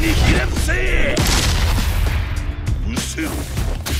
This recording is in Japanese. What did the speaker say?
にひれ伏せ。失せろ